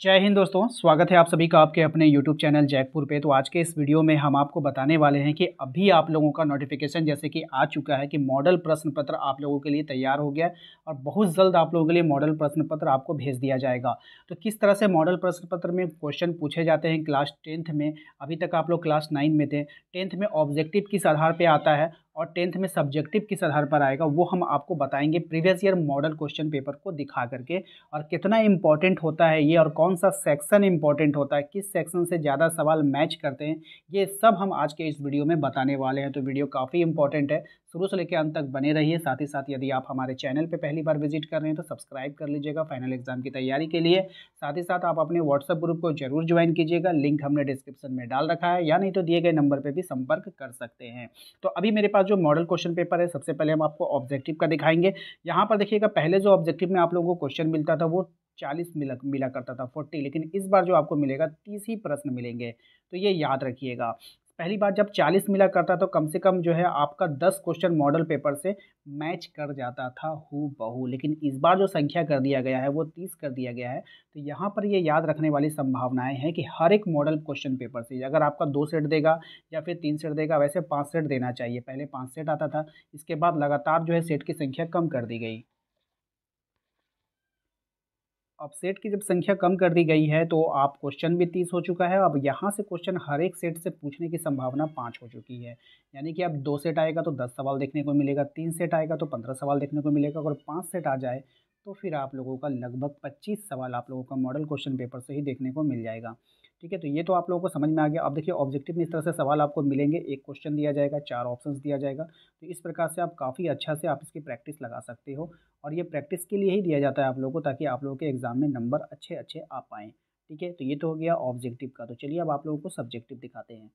जय हिंद दोस्तों, स्वागत है आप सभी का आपके अपने YouTube चैनल जयपुर पे। तो आज के इस वीडियो में हम आपको बताने वाले हैं कि अभी आप लोगों का नोटिफिकेशन जैसे कि आ चुका है कि मॉडल प्रश्न पत्र आप लोगों के लिए तैयार हो गया है और बहुत जल्द आप लोगों के लिए मॉडल प्रश्न पत्र आपको भेज दिया जाएगा। तो किस तरह से मॉडल प्रश्न पत्र में क्वेश्चन पूछे जाते हैं क्लास टेंथ में? अभी तक आप लोग क्लास नाइन में थे। टेंथ में ऑब्जेक्टिव किस आधार पर आता है और टेंथ में सब्जेक्टिव किस आधार पर आएगा, वो हम आपको बताएँगे previous year model question paper को दिखा करके। और कितना इंपॉर्टेंट होता है ये और कौन सा सेक्शन इंपॉर्टेंट होता है, किस सेक्शन से ज़्यादा सवाल मैच करते हैं, ये सब हम आज के इस वीडियो में बताने वाले हैं। तो वीडियो काफ़ी इंपॉर्टेंट है। शुरू से लेकर अंत तक बने रहिए। साथ ही साथ यदि आप हमारे चैनल पर पहली बार विज़िट कर रहे हैं तो सब्सक्राइब कर लीजिएगा फाइनल एग्ज़ाम की तैयारी के लिए। साथ ही साथ आप अपने व्हाट्सएप ग्रुप को ज़रूर ज्वाइन कीजिएगा। लिंक हमने डिस्क्रिप्शन में डाल रखा है, या नहीं तो दिए गए नंबर पर भी संपर्क कर सकते हैं। तो अभी मेरे पास जो मॉडल क्वेश्चन पेपर है, सबसे पहले हम आपको ऑब्जेक्टिव का दिखाएँगे। यहाँ पर देखिएगा, पहले जो ऑब्जेक्टिव में आप लोगों को क्वेश्चन मिलता था, वो चालीस मिला मिला करता था, फोर्टी, लेकिन इस बार जो आपको मिलेगा, तीस ही प्रश्न मिलेंगे तो ये याद रखिएगा। पहली बार जब 40 मिला करता तो कम से कम जो है आपका 10 क्वेश्चन मॉडल पेपर से मैच कर जाता था हु बहु लेकिन इस बार जो संख्या कर दिया गया है, वो 30 कर दिया गया है तो यहाँ पर ये याद रखने वाली संभावनाएँ हैं कि हर एक मॉडल क्वेश्चन पेपर से, अगर आपका दो सेट देगा या फिर तीन सेट देगा, वैसे पाँच सेट देना चाहिए, पहले पाँच सेट आता था, इसके बाद लगातार जो है सेट की संख्या कम कर दी गई। अब सेट की जब संख्या कम कर दी गई है तो आप क्वेश्चन भी तीस हो चुका है। अब यहाँ से क्वेश्चन हर एक सेट से पूछने की संभावना पाँच हो चुकी है। यानी कि अब दो सेट आएगा तो दस सवाल देखने को मिलेगा, तीन सेट आएगा तो पंद्रह सवाल देखने को मिलेगा। अगर पाँच सेट आ जाए तो फिर आप लोगों का लगभग पच्चीस सवाल आप लोगों का मॉडल क्वेश्चन पेपर से ही देखने को मिल जाएगा। ठीक है तो ये तो आप लोगों को समझ में आ गया। अब देखिए ऑब्जेक्टिव में इस तरह से सवाल आपको मिलेंगे। एक क्वेश्चन दिया जाएगा, चार ऑप्शंस दिया जाएगा। तो इस प्रकार से आप काफ़ी अच्छा से आप इसकी प्रैक्टिस लगा सकते हो और ये प्रैक्टिस के लिए ही दिया जाता है आप लोगों को ताकि आप लोगों के एग्ज़ाम में नंबर अच्छे अच्छे आ पाएँ। ठीक है तो ये तो हो गया ऑब्जेक्टिव का। तो चलिए अब आप लोगों को सब्जेक्टिव दिखाते हैं।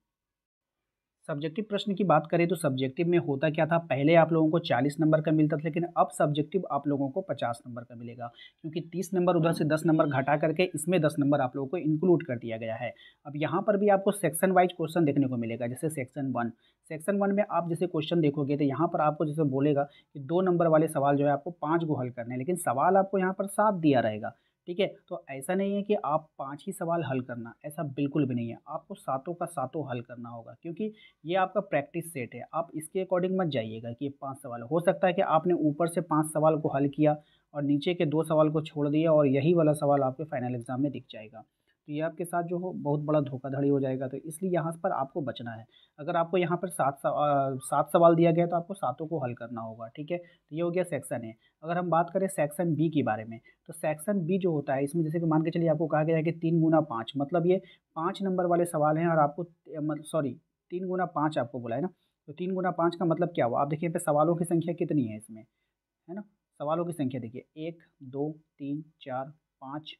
सब्जेक्टिव प्रश्न की बात करें तो सब्जेक्टिव में होता क्या था? पहले आप लोगों को 40 नंबर का मिलता था, लेकिन अब सब्जेक्टिव आप लोगों को 50 नंबर का मिलेगा। क्योंकि 30 नंबर उधर से 10 नंबर घटा करके इसमें 10 नंबर आप लोगों को इंक्लूड कर दिया गया है। अब यहाँ पर भी आपको सेक्शन वाइज क्वेश्चन देखने को मिलेगा, जैसे सेक्शन वन सेक्शन वन में आप जैसे क्वेश्चन देखोगे तो यहाँ पर आपको जैसे बोलेगा कि दो नंबर वाले सवाल जो है आपको पाँच गो हल करने लेकिन सवाल आपको यहाँ पर सात दिया रहेगा। ठीक है? तो ऐसा नहीं है कि आप पाँच ही सवाल हल करना, ऐसा बिल्कुल भी नहीं है। आपको सातों का सातों हल करना होगा, क्योंकि ये आपका प्रैक्टिस सेट है। आप इसके अकॉर्डिंग मत जाइएगा कि ये पाँच सवाल। हो सकता है कि आपने ऊपर से पाँच सवाल को हल किया और नीचे के दो सवाल को छोड़ दिया और यही वाला सवाल आपके फाइनल एग्ज़ाम में दिख जाएगा। तो ये आपके साथ जो हो, बहुत बड़ा धोखाधड़ी हो जाएगा। तो इसलिए यहाँ पर आपको बचना है। अगर आपको यहाँ पर सात सात सवाल दिया गया तो आपको सातों को हल करना होगा, ठीक है? तो ये हो गया सेक्शन ए अगर हम बात करें सेक्शन बी के बारे में तो सेक्शन बी जो होता है, इसमें जैसे कि मान के चलिए आपको कहा गया है कि तीन गुना पाँच मतलब ये पाँच नंबर वाले सवाल हैं और आपको मतलब सॉरी तीन गुना पाँच आपको बोला है ना? तो तीन गुना पाँच का मतलब क्या हुआ? आप देखिए यहाँ पे सवालों की संख्या कितनी है इसमें, है ना? सवालों की संख्या देखिए, एक, दो, तीन, चार, पाँच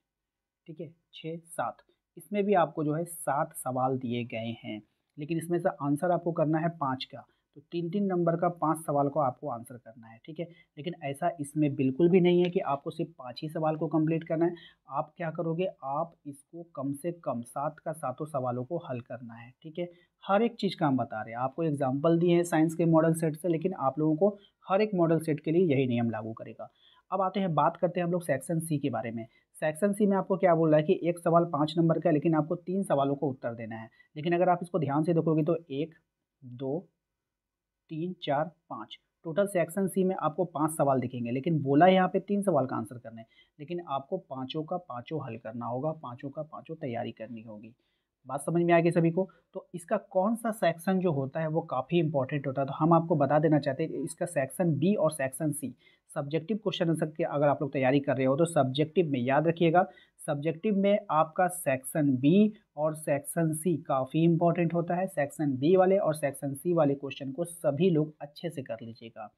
ठीक है? छः, सात। इसमें भी आपको जो है सात सवाल दिए गए हैं, लेकिन इसमें से आंसर आपको करना है पाँच का। तो तीन तीन नंबर का पाँच सवाल को आपको आंसर करना है, ठीक है? लेकिन ऐसा इसमें बिल्कुल भी नहीं है कि आपको सिर्फ़ पाँच ही सवाल को कंप्लीट करना है। आप क्या करोगे? आप इसको कम से कम सात का सातों सवालों को हल करना है, ठीक है? हर एक चीज़ का हम बता रहे हैं। आपको एग्ज़ाम्पल दिए हैं साइंस के मॉडल सेट से, लेकिन आप लोगों को हर एक मॉडल सेट के लिए यही नियम लागू करेगा। अब आते हैं, बात करते हैं हम लोग सेक्शन सी के बारे में। सेक्शन सी में आपको क्या बोल रहा है कि एक सवाल पाँच नंबर का है, लेकिन आपको तीन सवालों को उत्तर देना है। लेकिन अगर आप इसको ध्यान से देखोगे तो एक, दो, तीन, चार, पाँच। टोटल सेक्शन सी में आपको पाँच सवाल दिखेंगे, लेकिन बोला है यहाँ पे तीन सवाल का आंसर करना। लेकिन आपको पाँचों का पाँचों हल करना होगा, पाँचों का पाँचों तैयारी करनी होगी। बात समझ में आ गई सभी को? तो इसका कौन सा सेक्शन जो होता है वो काफ़ी इंपॉर्टेंट होता है? तो हम आपको बता देना चाहते हैं इसका सेक्शन बी और section C subjective question answer के अगर आप लोग तैयारी कर रहे हो तो सब्जेक्टिव में याद रखिएगा। सब्जेक्टिव में आपका सेक्शन बी और सेक्शन सी काफ़ी इंपॉर्टेंट होता है। सेक्शन बी वाले और सेक्शन सी वाले क्वेश्चन को सभी लोग अच्छे से कर लीजिएगा।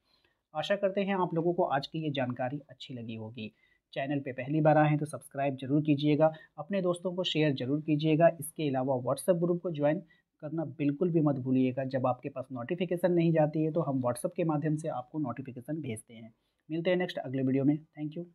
आशा करते हैं आप लोगों को आज की ये जानकारी अच्छी लगी होगी। चैनल पे पहली बार आए हैं तो सब्सक्राइब ज़रूर कीजिएगा, अपने दोस्तों को शेयर ज़रूर कीजिएगा, इसके अलावा व्हाट्सएप ग्रुप को ज्वाइन करना बिल्कुल भी मत भूलिएगा, जब आपके पास नोटिफिकेशन नहीं जाती है तो हम व्हाट्सएप के माध्यम से आपको नोटिफिकेशन भेजते हैं। मिलते हैं नेक्स्ट अगले वीडियो में थैंक यू